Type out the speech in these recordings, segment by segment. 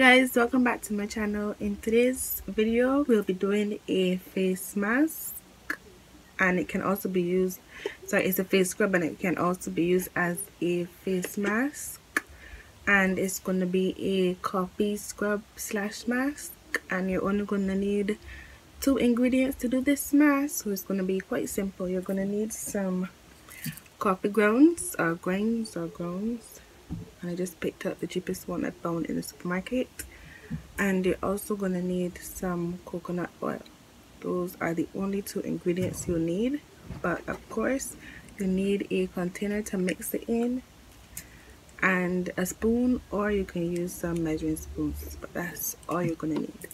guys welcome back to my channel. In today's video we'll be doing a face mask and it can also be used so it's a face scrub and it can also be used as a face mask and it's going to be a coffee scrub slash mask and you're only going to need two ingredients to do this mask so it's going to be quite simple. You're going to need some coffee grounds or grains or grounds I just picked up the cheapest one I found in the supermarket. And you're also going to need some coconut oil. Those are the only two ingredients you'll need. But of course you need a container to mix it in and a spoon or you can use some measuring spoons but that's all you're gonna need.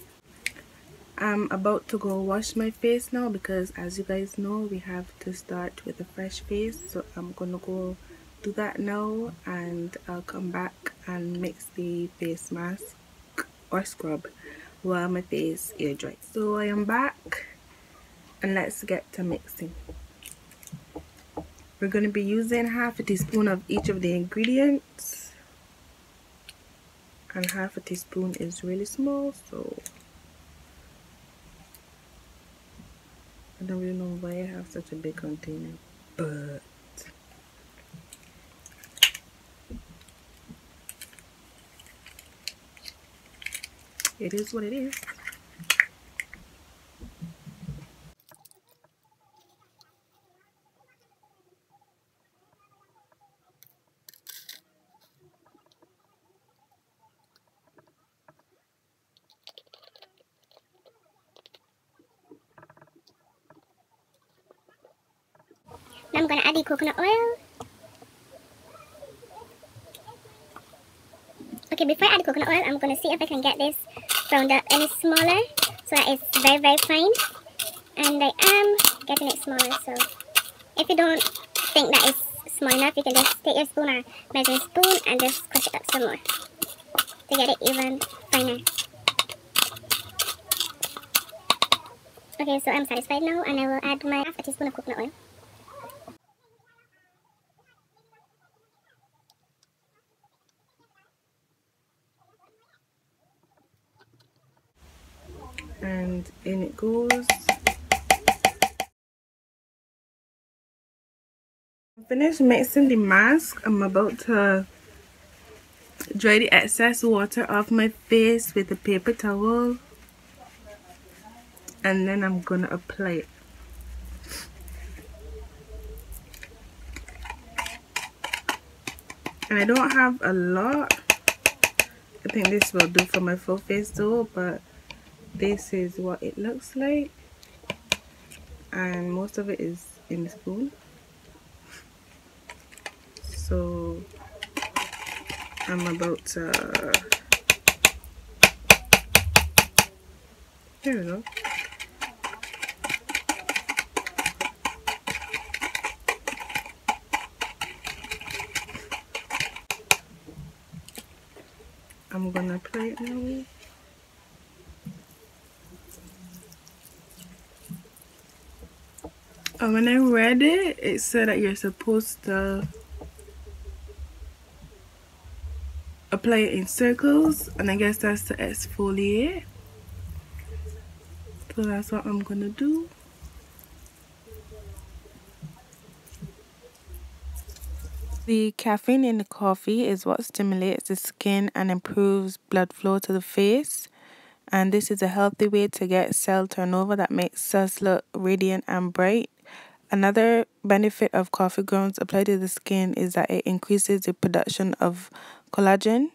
I'm about to go wash my face now because as you guys know we have to start with a fresh face. So I'm gonna go do that now and I'll come back and mix the face mask or scrub while my face air dries. So I am back and let's get to mixing. We're going to be using half a teaspoon of each of the ingredients and half a teaspoon is really small so I don't really know why I have such a big container but it is what it is. I'm going to add the coconut oil. Okay, before I add the coconut oil, I'm going to see if I can get this round up any smaller so that it's very, very fine. And I am getting it smaller, so if you don't think that it's small enough, you can just take your spoon or measuring spoon and just crush it up some more to get it even finer. Okay, so I'm satisfied now and I will add my half a teaspoon of coconut oil. And in it goes. Finished mixing the mask. I'm about to dry the excess water off my face with a paper towel. And then i'm gonna apply it. And i don't have a lot. I think this will do for my full face though but this is what it looks like. And most of it is in the spoon. So I'm about to here we go. I'm gonna play it now When I read it, it said that you're supposed to apply it in circles, and I guess that's to exfoliate. So that's what I'm gonna do. The caffeine in the coffee is what stimulates the skin and improves blood flow to the face. And this is a healthy way to get cell turnover that makes us look radiant and bright. Another benefit of coffee grounds applied to the skin is that it increases the production of collagen.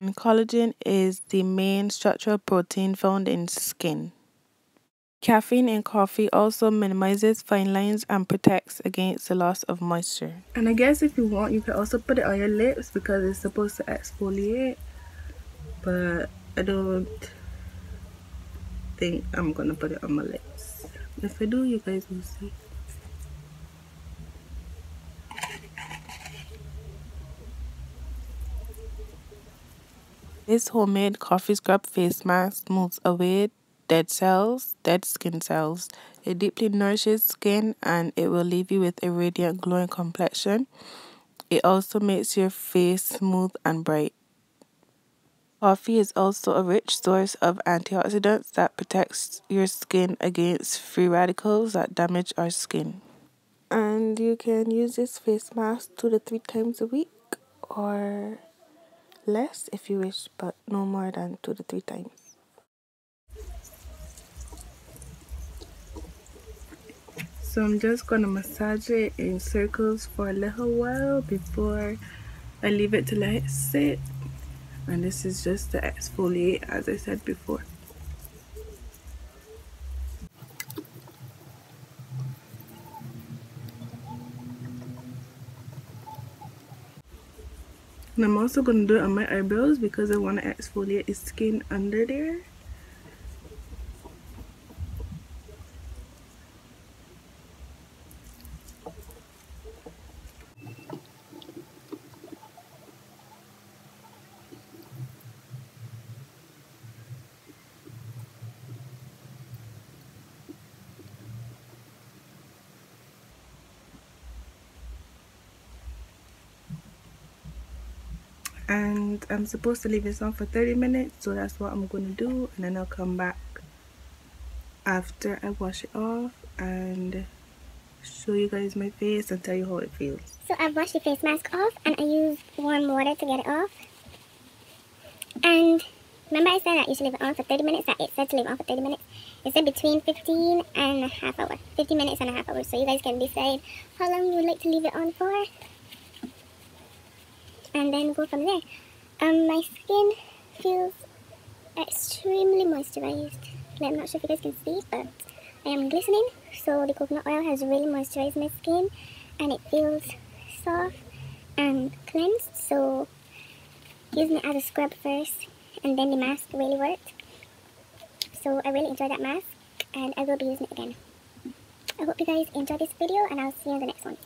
And collagen is the main structural protein found in skin. Caffeine in coffee also minimizes fine lines and protects against the loss of moisture. And I guess if you want, you can also put it on your lips because it's supposed to exfoliate. But I don't think I'm gonna put it on my lips. If I do, you guys will see. This homemade coffee scrub face mask smooths away dead cells, dead skin cells. It deeply nourishes skin and it will leave you with a radiant glowing complexion. It also makes your face smooth and bright. Coffee is also a rich source of antioxidants that protects your skin against free radicals that damage our skin. And you can use this face mask two to three times a week or less if you wish, but no more than two to three times. So I'm just going to massage it in circles for a little while before I leave it to let it sit and this is just the exfoliate as I said before. And I'm also going to do it on my eyebrows because I want to exfoliate the skin under there and I'm supposed to leave this on for 30 minutes so that's what I'm going to do and then I'll come back after I wash it off and show you guys my face and tell you how it feels. So I've washed the face mask off and I used warm water to get it off. And remember I said that you should leave it on for 30 minutes that it said to leave it on for 30 minutes? It said between 15 and a half hour 50 minutes and a half hour so you guys can decide how long you would like to leave it on for and then go from there. Um, my skin feels extremely moisturized. I'm not sure if you guys can see, but I am glistening. So the coconut oil has really moisturized my skin and it feels soft and cleansed. So using it as a scrub first and then the mask really worked. So I really enjoyed that mask and I will be using it again. I hope you guys enjoyed this video and I'll see you in the next one.